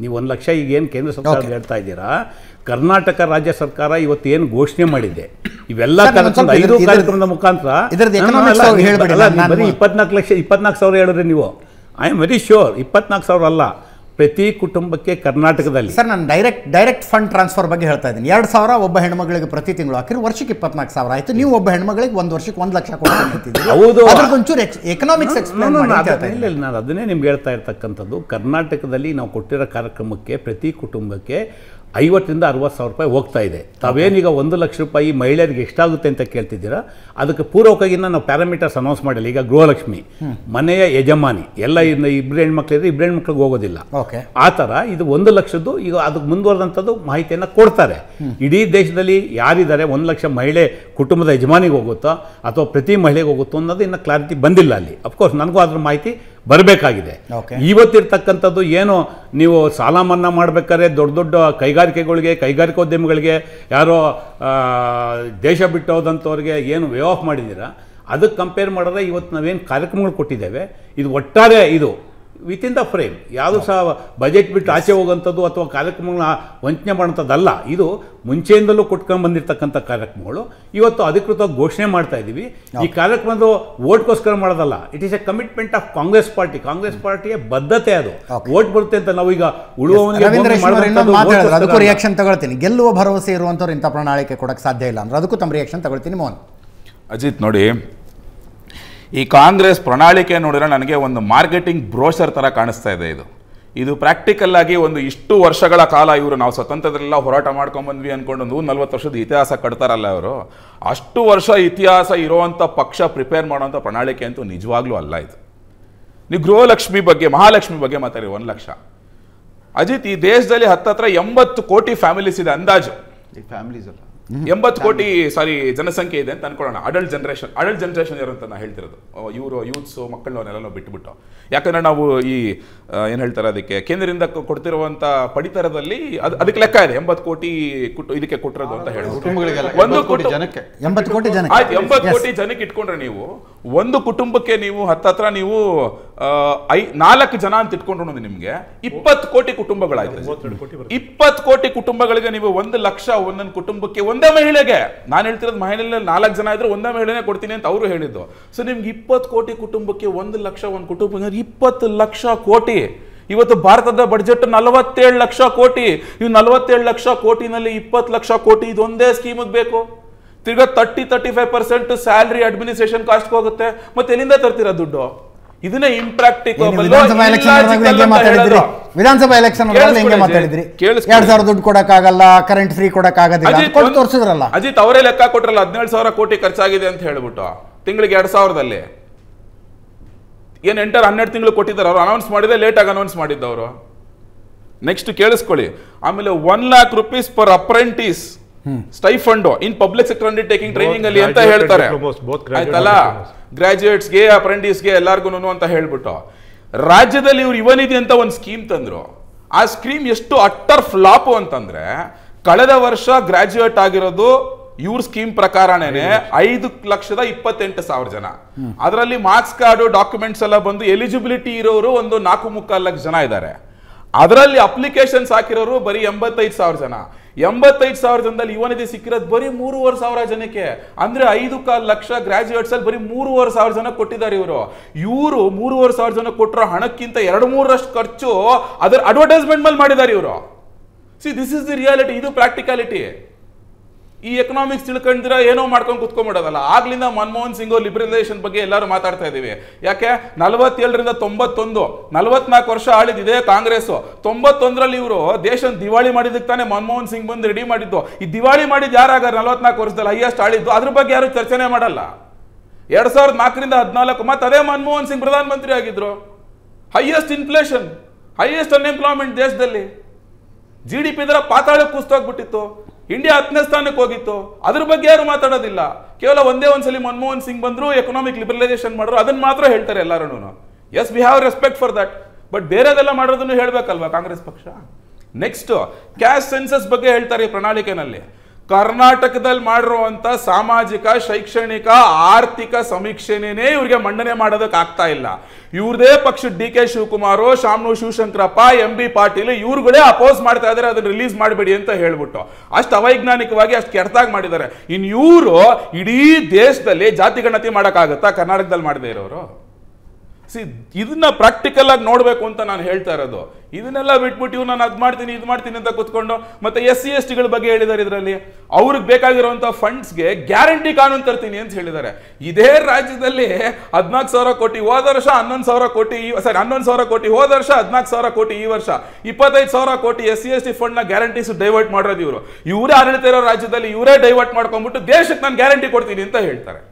ನೀವು ಒಂದು ಲಕ್ಷ ಈಗ ಏನು ಕೇಂದ್ರ ಸರ್ಕಾರ ಹೇಳ್ತಾ ಇದ್ದೀರಾ? ಕರ್ನಾಟಕ ರಾಜ್ಯ ಸರ್ಕಾರ ಇವತ್ತು ಏನು ಘೋಷಣೆ ಮಾಡಿದೆ? ಇವೆಲ್ಲ ಕಾರ್ಯಕ್ರಮದ ಐದು ಇದ್ರದ್ದು- ಕಾರ್ಯಕ್ರಮದ ಮುಖಾಂತರ ಬರೀ ಇಪ್ಪತ್ನಾಲ್ಕು ಲಕ್ಷ ಇಪ್ಪತ್ನಾಲ್ಕು ಸಾವಿರ ಹೇಳಿದ್ರೆ ನೀವು. ಐ ಆಮ್ ವೆರಿ ಶ್ಯೂರ್ ಇಪ್ಪತ್ನಾಲ್ಕು ಸಾವಿರ ಅಲ್ಲ. ಪ್ರತಿ ಕುಟುಂಬಕ್ಕೆ ಕರ್ನಾಟಕದಲ್ಲಿ. ಸರ್ ನಾನು ಡೈರೆಕ್ಟ್ ಡೈರೆಕ್ಟ್ ಫಂಡ್ ಟ್ರಾನ್ಸ್ಫರ್ ಬಗ್ಗೆ ಹೇಳ್ತಾ ಇದ್ದೀನಿ. ಎರಡು ಸಾವಿರ ಒಬ್ಬ ಹೆಣ್ಮಗಳಿಗೆ ಪ್ರತಿ ತಿಂಗಳು ಹಾಕಿದ್ರೆ ವರ್ಷಕ್ಕೆ ಇಪ್ಪತ್ನಾಲ್ಕು ಸಾವಿರ ಆಯಿತು. ನೀವು ಒಬ್ಬ ಹೆಣ್ಮಗಳಿಗೆ ಒಂದು ವರ್ಷಕ್ಕೆ ಒಂದು ಲಕ್ಷ ಹೌದು. ಅದ್ರದ್ದೊಂಚೂರು ಎಕನಾಮಿಕ್ಸ್ ಎಕ್ಸ್ಪ್ಲೇನ್ ಇಲ್ಲ, ನಾನು ಅದನ್ನೇ ನಿಮ್ಗೆ ಹೇಳ್ತಾ ಇರ್ತಕ್ಕಂಥದ್ದು. ಕರ್ನಾಟಕದಲ್ಲಿ ನಾವು ಕೊಟ್ಟಿರೋ ಕಾರ್ಯಕ್ರಮಕ್ಕೆ ಪ್ರತಿ ಕುಟುಂಬಕ್ಕೆ ಐವತ್ತರಿಂದ ಅರವತ್ತು ಸಾವಿರ ರೂಪಾಯಿ ಹೋಗ್ತಾ ಇದೆ. ತಾವೇನೀಗ ಒಂದು ಲಕ್ಷ ರೂಪಾಯಿ ಮಹಿಳೆಯರಿಗೆ ಎಷ್ಟಾಗುತ್ತೆ ಅಂತ ಕೇಳ್ತಿದ್ದೀರಾ? ಅದಕ್ಕೆ ಪೂರ್ವಕವಾಗಿನ ನಾವು ಪ್ಯಾರಾಮೀಟರ್ಸ್ ಅನೌನ್ಸ್ ಮಾಡಿಲ್ಲ. ಈಗ ಗೃಹಲಕ್ಷ್ಮಿ ಮನೆಯ ಯಜಮಾನಿ ಎಲ್ಲ ಇನ್ನು ಇಬ್ಬರು ಹೆಣ್ಮಕ್ಳಿದ್ರೆ ಇಬ್ಬರು ಹೆಣ್ಮಕ್ಳಿಗೆ ಹೋಗೋದಿಲ್ಲ. ಓಕೆ. ಆ ಥರ ಇದು ಒಂದು ಲಕ್ಷದ್ದು ಈಗ ಅದಕ್ಕೆ ಮುಂದುವರೆದಂಥದ್ದು ಮಾಹಿತಿಯನ್ನು ಕೊಡ್ತಾರೆ. ಇಡೀ ದೇಶದಲ್ಲಿ ಯಾರಿದ್ದಾರೆ ಒಂದು ಲಕ್ಷ ಮಹಿಳೆ ಕುಟುಂಬದ ಯಜಮಾನಿಗೆ ಹೋಗುತ್ತೋ ಅಥವಾ ಪ್ರತಿ ಮಹಿಳೆಗೆ ಹೋಗುತ್ತೋ ಅನ್ನೋದು ಇನ್ನೂ ಕ್ಲಾರಿಟಿ ಬಂದಿಲ್ಲ ಅಲ್ಲಿ. ಅಫ್ಕೋರ್ಸ್ ನನಗೂ ಅದ್ರ ಮಾಹಿತಿ ಬರಬೇಕಾಗಿದೆ. ಇವತ್ತಿರ್ತಕ್ಕಂಥದ್ದು ಏನು ನೀವು ಸಾಲ ಮನ್ನಾ ಮಾಡಬೇಕಾದ್ರೆ ದೊಡ್ಡ ದೊಡ್ಡ ಕೈಗಾರಿಕೆಗಳಿಗೆ ಕೈಗಾರಿಕೋದ್ಯಮಗಳಿಗೆ ಯಾರೋ ದೇಶ ಬಿಟ್ಟು ಹೋದಂಥವ್ರಿಗೆ ಏನು ವೇ ಆಫ್ ಮಾಡಿದ್ದೀರಾ? ಅದಕ್ಕೆ ಕಂಪೇರ್ ಮಾಡಿದ್ರೆ ಇವತ್ತು ನಾವೇನು ಕಾರ್ಯಕ್ರಮಗಳು ಕೊಟ್ಟಿದ್ದೇವೆ. ಇದು ಒಟ್ಟಾರೆ ಇದು ವಿತಿನ್ ದ ಫ್ರೇಮ್ ಯಾವುದು ಸಹ ಬಜೆಟ್ ಬಿಟ್ಟು ಆಚೆ ಹೋಗುವಂಥದ್ದು ಅಥವಾ ಕಾರ್ಯಕ್ರಮಗಳನ್ನ ವಂಚನೆ ಮಾಡೋಂಥದ್ದಲ್ಲ ಇದು ಮುಂಚೆಯಿಂದಲೂ ಕೊಟ್ಕೊಂಡು ಬಂದಿರತಕ್ಕಂಥ ಕಾರ್ಯಕ್ರಮಗಳು. ಇವತ್ತು ಅಧಿಕೃತವಾಗಿ ಘೋಷಣೆ ಮಾಡ್ತಾ ಇದ್ದೀವಿ ಈ ಕಾರ್ಯಕ್ರಮದ ಓಟ್ಗೋಸ್ಕರ ಮಾಡೋದಲ್ಲ. It is a commitment of Congress party Congress ಪಾರ್ಟಿಯ ಬದ್ಧತೆ ಅದು. ಓಟ್ ಬರುತ್ತೆ ಅಂತ ನಾವು ಈಗ ಅದಕ್ಕೂ ರಿಯಾಕ್ಷನ್ ತಗೊಳ್ತೀನಿ. ಗೆಲ್ಲುವ ಭರವಸೆ ಇರುವಂಥವ್ರು ಇಂಥ ಪ್ರಣಾಳಿಕೆ ಕೊಡಕ್ಕೆ ಸಾಧ್ಯ ಇಲ್ಲ ಅಂದ್ರೆ ಅದಕ್ಕೂ ತಮ್ಮ ರಿಯಾಕ್ಷನ್ ತಗೊಳ್ತೀನಿ ಮೋಹನ್. ಅಜಿತ್ ನೋಡಿ ಈ ಕಾಂಗ್ರೆಸ್ ಪ್ರಣಾಳಿಕೆ ನೋಡಿದ್ರೆ ನನಗೆ ಒಂದು ಮಾರ್ಕೆಟಿಂಗ್ ಬ್ರೋಷರ್ ಥರ ಕಾಣಿಸ್ತಾ ಇದೆ ಇದು. ಇದು ಪ್ರಾಕ್ಟಿಕಲ್ ಆಗಿ ಒಂದು ಇಷ್ಟು ವರ್ಷಗಳ ಕಾಲ ಇವರು ನಾವು ಸ್ವತಂತ್ರದಲ್ಲೆಲ್ಲ ಹೋರಾಟ ಮಾಡ್ಕೊಂಬಂದ್ವಿ ಅಂದ್ಕೊಂಡು ನೂರು ನಲ್ವತ್ತು ವರ್ಷದ ಇತಿಹಾಸ ಕಟ್ತಾರಲ್ಲ ಅವರು ಅಷ್ಟು ವರ್ಷ ಇತಿಹಾಸ ಇರೋವಂಥ ಪಕ್ಷ ಪ್ರಿಪೇರ್ ಮಾಡೋವಂಥ ಪ್ರಣಾಳಿಕೆ ಅಂತೂ ನಿಜವಾಗ್ಲೂ ಅಲ್ಲ ಇದು. ನೀವು ಗೃಹಲಕ್ಷ್ಮಿ ಬಗ್ಗೆ, ಮಹಾಲಕ್ಷ್ಮಿ ಬಗ್ಗೆ ಮಾತಾಡಿ, ಒಂದು ಲಕ್ಷ. ಅಜಿತ್ ಈ ದೇಶದಲ್ಲಿ ಹತ್ತತ್ರ ಎಂಬತ್ತು ಕೋಟಿ ಫ್ಯಾಮಿಲೀಸ್ ಇದೆ ಅಂದಾಜು. ಈ ಫ್ಯಾಮಿಲೀಸ್ ಅಲ್ಲ. ಎಂಬತ್ತು ಕೋಟಿ ಸಾರಿ ಜನಸಂಖ್ಯೆ ಇದೆ ಅಂತ ಅನ್ಕೊಳ್ಳೋಣ. ಅಡಲ್ಟ್ ಜನರೇಷನ್ ಅಡಲ್ಟ್ ಜನರೇಷನ್ ಇರೋ ಅಂತ ನಾನು ಹೇಳ್ತಿರೋದು. ಇವರು ಯೂತ್ಸು ಮಕ್ಕಳನ್ನೆಲ್ಲ ಬಿಟ್ಬಿಟ್ಟು. ಯಾಕಂದ್ರೆ ನಾವು ಈ ಏನು ಹೇಳ್ತಾರೆ ಅದಕ್ಕೆ ಕೇಂದ್ರದಿಂದ ಕೊಡ್ತಿರುವಂಥ ಕೊಡ್ತಿರುವಂತ ಪಡಿತರದಲ್ಲಿ ಅದ್ ಅದಕ್ಕೆ ಲೆಕ್ಕ ಇದೆ. ಎಂಬತ್ತು ಕೋಟಿ ಕುಟ್ಟು ಇದಕ್ಕೆ ಕೊಟ್ಟಿರೋದು ಅಂತ ಹೇಳಿ ಒಂದು ಕೋಟಿ ಜನಕ್ಕೆ. ಎಂಬತ್ತು ಕೋಟಿ ಜನ ಆಯ್ತು ಎಂಬತ್ತು ಕೋಟಿ ಜನಕ್ಕೆ ಇಟ್ಕೊಂಡ್ರೆ ನೀವು ಒಂದು ಕುಟುಂಬಕ್ಕೆ ನೀವು ಹತ್ತತ್ರ ನೀವು ಐ ನಾಲ್ಕು ಜನ ಅಂತ ಇಟ್ಕೊಂಡ್ರು ನೋಡಿ ನಿಮ್ಗೆ. ಇಪ್ಪತ್ತು ಕೋಟಿ ಕುಟುಂಬಗಳಾಯ್ತು. ಇಪ್ಪತ್ತು ಕೋಟಿ ಕುಟುಂಬಗಳಿಗೆ ನೀವು ಒಂದು ಲಕ್ಷ ಒಂದೊಂದು ಕುಟುಂಬಕ್ಕೆ ಒಂದೇ ಮಹಿಳೆಗೆ. ನಾನು ಹೇಳ್ತಿರೋದು ಮಹಿಳೆಯಲ್ಲಿ ನಾಲ್ಕು ಜನ ಇದ್ರೆ ಒಂದೇ ಮಹಿಳೆನೇ ಕೊಡ್ತೀನಿ ಅಂತ ಅವರು ಹೇಳಿದ್ದು. ಸೊ ನಿಮ್ಗೆ ಇಪ್ಪತ್ತು ಕೋಟಿ ಕುಟುಂಬಕ್ಕೆ ಒಂದು ಲಕ್ಷ ಒಂದು ಕುಟುಂಬ ಇಪ್ಪತ್ತು ಲಕ್ಷ ಕೋಟಿ. ಇವತ್ತು ಭಾರತದ ಬಡ್ಜೆಟ್ ನಲವತ್ತೇಳು ಲಕ್ಷ ಕೋಟಿ. ಇವು ನಲವತ್ತೇಳು ಲಕ್ಷ ಕೋಟಿನಲ್ಲಿ ಇಪ್ಪತ್ತು ಲಕ್ಷ ಕೋಟಿ ಇದೊಂದೇ ಸ್ಕೀಮಿಗೆ ಬೇಕು. ತಿರ್ಗಾ thirty thirty five percent salary administration cost ಹೋಗುತ್ತೆ. ಮತ್ತೆ ಎಲ್ಲಿಂದ ತರ್ತೀರಾ ದುಡ್ಡು? ಇದನ್ನೇ ಏನು ಇಂಪ್ರಾಕ್ಟಿಕಲ್ ವಿಧಾನಸಭಾ ಎಲೆಕ್ಷನ್ ಹೆಂಗೆ ಮಾತಾಡಿದ್ರಿ? ವಿಧಾನಸಭಾ ಹೆಂಗೆ ಮಾತಾಡಿದ್ರಿ? ಎರಡ್ ಸಾವಿರ ದುಡ್ಡು ಕೊಡಕ್ಕಾಗಲ್ಲ ಕರೆಂಟ್ ಫ್ರೀ ಕೊಡಕ್ಕಾಗದಿಲ್ಲ ತೋರಿಸಿದ್ರಲ್ಲ. ಅಜಿತ್ ಅವರೇ ಲೆಕ್ಕ ಕೊಟ್ರಲ್ಲ ಹದಿನೇಳು ಸಾವಿರ ಕೋಟಿ ಖರ್ಚಾಗಿದೆ ಅಂತ ಹೇಳ್ಬಿಟ್ಟು. ತಿಂಗಳಿಗೆ ಎರಡ್ ಸಾವಿರದಲ್ಲಿ. ಏನ್ ಎಂಟರ್ ಹನ್ನೆರಡು ತಿಂಗಳು ಕೊಟ್ಟಿದ್ದಾರೆ ಅವ್ರು ಅನೌನ್ಸ್ ಮಾಡಿದೆ ಲೇಟ್ ಆಗಿ ಅನೌನ್ಸ್ ಮಾಡಿದ್ದವರು. ನೆಕ್ಸ್ಟ್ ಕೇಳಿಸ್ಕೊಳ್ಳಿ. ಆಮೇಲೆ one lakh rupees per apprentice stipend in public sector undertaking training ಅಲ್ಲಿ ಅಂತ ಹೇಳ್ತಾರೆ. ಆಯ್ತಲ್ಲ? ಗ್ರಾಜುಯೇಟ್ಸ್ಗೆ ಅಪ್ರೆಂಟಿಸ್ಗೆ ಎಲ್ಲರಿಗೂ ಅಂತ ಹೇಳ್ಬಿಟ್ಟು ರಾಜ್ಯದಲ್ಲಿ ಇವ್ರು ಇವನಿದೆ ಅಂತ ಒಂದು ಸ್ಕೀಮ್ ತಂದ್ರು. ಆ ಸ್ಕೀಮ್ ಎಷ್ಟು ಅಟ್ಟರ್ ಫ್ಲಾಪು ಅಂತಂದ್ರೆ ಕಳೆದ ವರ್ಷ ಗ್ರಾಜ್ಯುಯೇಟ್ ಆಗಿರೋದು ಇವ್ರ ಸ್ಕೀಮ್ ಪ್ರಕಾರನೇ ಐದು ಲಕ್ಷದ ಇಪ್ಪತ್ತೆಂಟು ಸಾವಿರ ಜನ. ಅದರಲ್ಲಿ ಮಾರ್ಕ್ಸ್ ಕಾರ್ಡು ಡಾಕ್ಯುಮೆಂಟ್ಸ್ ಎಲ್ಲ ಬಂದು ಎಲಿಜಿಬಿಲಿಟಿ ಇರೋರು ಒಂದು ನಾಲ್ಕು ಮುಕ್ಕಾಲು ಲಕ್ಷ ಜನ ಇದ್ದಾರೆ ಅದರಲ್ಲಿ ಅಪ್ಲಿಕೇಶನ್ಸ್ ಹಾಕಿರೋರು ಬರೀ ಎಂಬತ್ತೈದು ಸಾವಿರ ಜನ. ಎಂಬತ್ತೈದು ಸಾವಿರ ಜನದಲ್ಲಿ ಯುವನಿಧಿ ಸಿಕ್ಕಿರೋದು ಬರೀ ಮೂರುವರೆ ಸಾವಿರ ಜನಕ್ಕೆ. ಅಂದ್ರೆ ಐದು ಕಾಲ್ ಲಕ್ಷ ಗ್ರಾಜುಯೇಟ್ಸ್ ಅಲ್ಲಿ ಬರೀ ಮೂರುವರೆ ಸಾವಿರ ಜನ ಕೊಟ್ಟಿದ್ದಾರೆ ಇವರು. ಇವರು ಮೂರುವರೆ ಸಾವಿರ ಜನ ಕೊಟ್ಟಿರೋ ಹಣಕ್ಕಿಂತ ಎರಡು ಮೂರರಷ್ಟು ಖರ್ಚು ಅದರ ಅಡ್ವರ್ಟೈಸ್ಮೆಂಟ್ ಮೇಲೆ ಮಾಡಿದ್ದಾರೆ ಇವರು. See this is the reality ಇದು ಪ್ರಾಕ್ಟಿಕಾಲಿಟಿ ಈ ಎಕನಾಮಿಕ್ಸ್ ತಿಳ್ಕೊಂಡಿರ ಏನೋ ಮಾಡ್ಕೊಂಡು ಕುತ್ಕೊಂಡ್ಬಿಡೋದಲ್ಲ. ಆಗ್ಲಿಂದ ಮನಮೋಹನ್ ಸಿಂಗ್ ಲಿಬರಲೈಸೇಷನ್ ಬಗ್ಗೆ ಎಲ್ಲರೂ ಮಾತಾಡ್ತಾ ಇದೀವಿ. ಯಾಕೆ? ನಲವತ್ತೇಳರಿಂದ ತೊಂಬತ್ತೊಂದು, ನಲವತ್ನಾಲ್ಕು ವರ್ಷ ಆಳಿದ ಇದೇ ಕಾಂಗ್ರೆಸ್ ತೊಂಬತ್ತೊಂದರಲ್ಲಿ ಇವರು ದೇಶ ದಿವಾಳಿ ಮಾಡಿದಕ್ಕೆ ತಾನೇ ಮನಮೋಹನ್ ಸಿಂಗ್ ಬಂದು ರೆಡಿ ಮಾಡಿದ್ದು. ಈ ದಿವಾಳಿ ಮಾಡಿದ್ದು ಯಾರಾಗ ನಲವತ್ನಾಲ್ಕು ವರ್ಷದಲ್ಲಿ ಹೈಯೆಸ್ಟ್ ಆಳಿದ್ದು, ಅದ್ರ ಬಗ್ಗೆ ಯಾರು ಚರ್ಚೆನೆ ಮಾಡಲ್ಲ. ಎರಡ್ ಸಾವಿರದ ನಾಲ್ಕರಿಂದ ಹದಿನಾಲ್ಕು ಮತ್ತೆ ಅದೇ ಮನಮೋಹನ್ ಸಿಂಗ್ ಪ್ರಧಾನಮಂತ್ರಿ ಆಗಿದ್ರು. ಹೈಯೆಸ್ಟ್ ಇನ್ಫ್ಲೇಷನ್ ಹೈಯೆಸ್ಟ್ ಅನ್ಎಂಪ್ಲಾಯ್ಮೆಂಟ್ ದೇಶದಲ್ಲಿ. ಜಿ ಡಿ ಪಿ ದರ ಪಾತಾಳಕ್ಕೆ ಕುಸ್ತೋಗ್ಬಿಟ್ಟಿತ್ತು ಇಂಡಿಯಾ ಹತ್ತನೇ ಸ್ಥಾನಕ್ಕೆ ಹೋಗಿತ್ತು. ಅದ್ರ ಬಗ್ಗೆ ಯಾರು ಮಾತಾಡೋದಿಲ್ಲ. ಕೇವಲ ಒಂದೇ ಒಂದ್ಸಲಿ ಮನಮೋಹನ್ ಸಿಂಗ್ ಬಂದ್ರು ಎಕನಾಮಿಕ್ ಲಿಬರಲೈಸೇಷನ್ ಮಾಡ್ರು ಅದನ್ನ ಮಾತ್ರ ಹೇಳ್ತಾರೆ ಎಲ್ಲರೂ yes we have respect for that but ಬೇರೆದೆಲ್ಲ ಮಾಡೋದನ್ನು ಹೇಳಬೇಕಲ್ವಾ ಕಾಂಗ್ರೆಸ್ ಪಕ್ಷ? ನೆಕ್ಸ್ಟ್ ಕ್ಯಾಶ್ ಸೆನ್ಸಸ್ ಬಗ್ಗೆ ಹೇಳ್ತಾರೆ ಈ ಪ್ರಣಾಳಿಕೆನಲ್ಲಿ. ಕರ್ನಾಟಕದಲ್ಲಿ ಮಾಡಿರುವಂತ ಸಾಮಾಜಿಕ, ಶೈಕ್ಷಣಿಕ, ಆರ್ಥಿಕ ಸಮೀಕ್ಷೆನೇ ಇವ್ರಿಗೆ ಮಂಡನೆ ಮಾಡೋದಕ್ಕೆ ಆಗ್ತಾ ಇಲ್ಲ. ಇವ್ರದೇ ಪಕ್ಷ D K Shivakumar Shamanur Shivashankarappa, M B Patil ಇವ್ರುಗಳೇ oppose ಮಾಡ್ತಾ ಇದಾರೆ, ಅದನ್ನ ರಿಲೀಸ್ ಮಾಡಬೇಡಿ ಅಂತ ಹೇಳ್ಬಿಟ್ಟು. ಅಷ್ಟು ಅವೈಜ್ಞಾನಿಕವಾಗಿ ಅಷ್ಟು ಕೆಟ್ಟದಾಗಿ ಮಾಡಿದ್ದಾರೆ. ಇನ್ ಇವರು ಇಡೀ ದೇಶದಲ್ಲಿ ಜಾತಿ ಗಣತಿ ಮಾಡೋಕ್ಕಾಗತ್ತಾ? ಕರ್ನಾಟಕದಲ್ಲಿ ಮಾಡದೇ ಇರೋರು? ಸಿ, ಇದನ್ನ ಪ್ರಾಕ್ಟಿಕಲ್ ಆಗಿ ನೋಡಬೇಕು ಅಂತ ನಾನು ಹೇಳ್ತಾ ಇರೋದು. ಇದನ್ನೆಲ್ಲ ಬಿಟ್ಬಿಟ್ಟು ನಾನು ಅದ್ ಮಾಡ್ತೀನಿ, ಇದು ಮಾಡ್ತೀನಿ ಅಂತ ಕೂತ್ಕೊಂಡು ಮತ್ತೆ ಎಸ್ ಸಿ ಎಸ್ ಟಿಗಳ ಬಗ್ಗೆ ಹೇಳಿದ್ದಾರೆ ಇದರಲ್ಲಿ. ಅವ್ರಿಗೆ ಬೇಕಾಗಿರುವಂಥ ಫಂಡ್ಸ್ಗೆ ಗ್ಯಾರಂಟಿ ಕಾನೂನು ತರ್ತೀನಿ ಅಂತ ಹೇಳಿದ್ದಾರೆ ಇದೇ ರಾಜ್ಯದಲ್ಲಿ ಹದಿನಾಲ್ಕು ಸಾವಿರ ಕೋಟಿ ಹೋದ ವರ್ಷ ಹನ್ನೊಂದು ಸಾವಿರ ಕೋಟಿ ಸಾರಿ ಹನ್ನೊಂದು ಸಾವಿರ ಕೋಟಿ ಹೋದ ವರ್ಷ ಹದಿನಾಲ್ಕು ಸಾವಿರ ಕೋಟಿ ಈ ವರ್ಷ. ಇಪ್ಪತ್ತೈದು ಸಾವಿರ ಕೋಟಿ ಎಸ್ ಸಿ ಎಸ್ ಟಿ ಫಂಡ್ನ ಗ್ಯಾರಂಟೀಸ್ ಡೈವರ್ಟ್ ಮಾಡೋದು ಇವರು. ಇವರೇ ಆಡಳಿತ ಇರೋ ರಾಜ್ಯದಲ್ಲಿ ಇವರೇ ಡೈವರ್ಟ್ ಮಾಡ್ಕೊಂಡ್ಬಿಟ್ಟು ದೇಶಕ್ಕೆ ನಾನು ಗ್ಯಾರಂಟಿ ಕೊಡ್ತೀನಿ ಅಂತ ಹೇಳ್ತಾರೆ.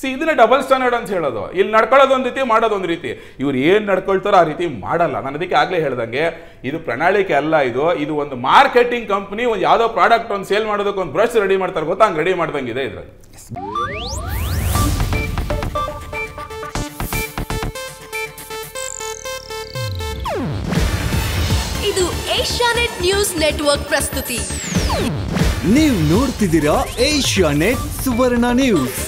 ಸಿ ಇದನ್ನ ಡಬಲ್ ಸ್ಟ್ಯಾಂಡರ್ಡ್ ಅಂತ ಹೇಳೋದು. ಇಲ್ಲಿ ನಡ್ಕೊಳ್ಳೋದು ಒಂದು ರೀತಿ ಮಾಡೋದು ಒಂದು ರೀತಿ. ಇವ್ರು ಏನು ನಡ್ಕೊಳ್ತಾರೋ ಆ ರೀತಿ ಮಾಡಲ್ಲ. ನಾನು ಅದಕ್ಕೆ ಆಗಲೇ ಹೇಳ್ದಂಗೆ ಇದು ಪ್ರಣಾಳಿಕೆ ಅಲ್ಲ ಇದು. ಇದು ಒಂದು ಮಾರ್ಕೆಟಿಂಗ್ ಕಂಪ್ನಿ ಒಂದು ಯಾವುದೋ ಪ್ರಾಡಕ್ಟ್ ಒಂದು ಸೇಲ್ ಮಾಡೋದಕ್ಕೆ ಒಂದು ಬ್ರಷ್ ರೆಡಿ ಮಾಡ್ತಾರೆ. ಗೊತ್ತಾ? ಹಂಗೆ ರೆಡಿ ಮಾಡ್ದಂಗಿದೆ ಇದ್ರಲ್ಲಿ. ಇದು ಏಷ್ಯಾನೆಟ್ ನ್ಯೂಸ್ ನೆಟ್ವರ್ಕ್ ಪ್ರಸ್ತುತಿ. ನೀವು ನೋಡ್ತಿದ್ದೀರಾ ಏಷ್ಯಾನೆಟ್ ಸುವರ್ಣ ನ್ಯೂಸ್.